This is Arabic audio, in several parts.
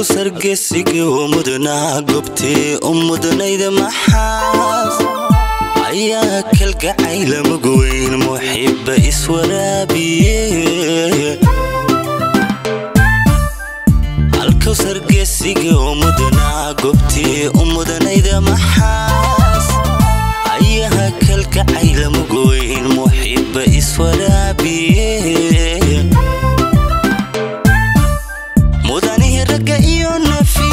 halku sargesigii u mudnaa gobtee u mudnayda maxaas ayaa kalgacayla mugweyn muxiba iswaraabiye halku sargesigii u mudnaa gobtee u mudnayda maxaas ayaa kalgacayla mugweyn you on a fait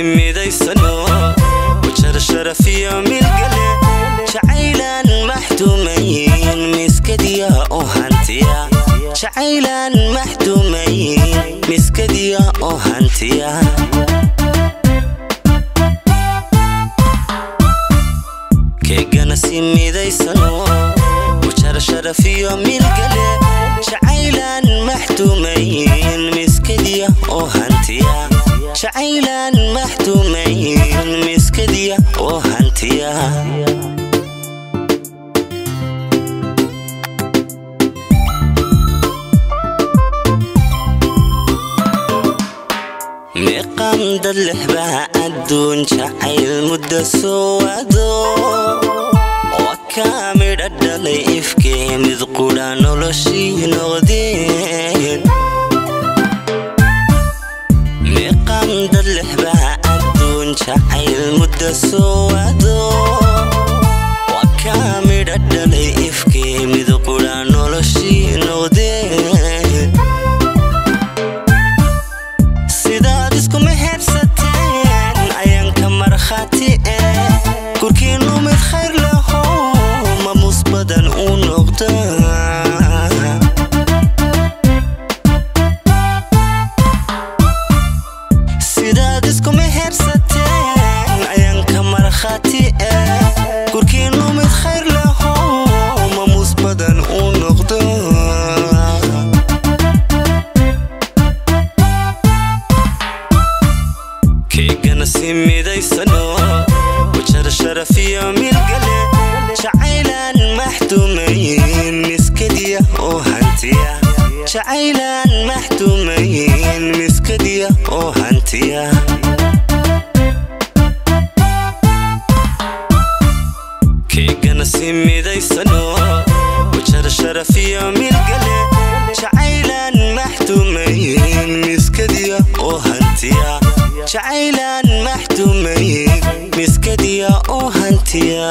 midaysano wajar sharaf iyo milgale jacaylaan maxduumayin miskadiya u hantiya jacaylaan maxduumayin miskadiya u hantiya keegana si midaysano wajar sharaf iyo milgale jacaylaan maxduumayin miskadiya u hantiya شعيلان محتومين مسكدية وهنتيا نقام دلح بها أدون شعيل مدة سوادو. وكامل أدلي إفكي مذقودا نولوشي نغدين. Dad lexbaa adduun jacayl mudda soo wado waa kaa midha dhalay ifkee mid qudha noloshii noqdeen sidaad isku mehersateen ayaan ka markhaati نسيم ميداي سنوا وشر شرفيا من قلي شعيلا محتومين مسكديا أو هانتيا شعيلا محتومين مسكديا أو هانتيا كيكا نسيم ميداي سنوا وشر شرفيا من قلي شعيلا محتومين مسكديا أو هانتيا شعيلا hantiya oo oh hantiya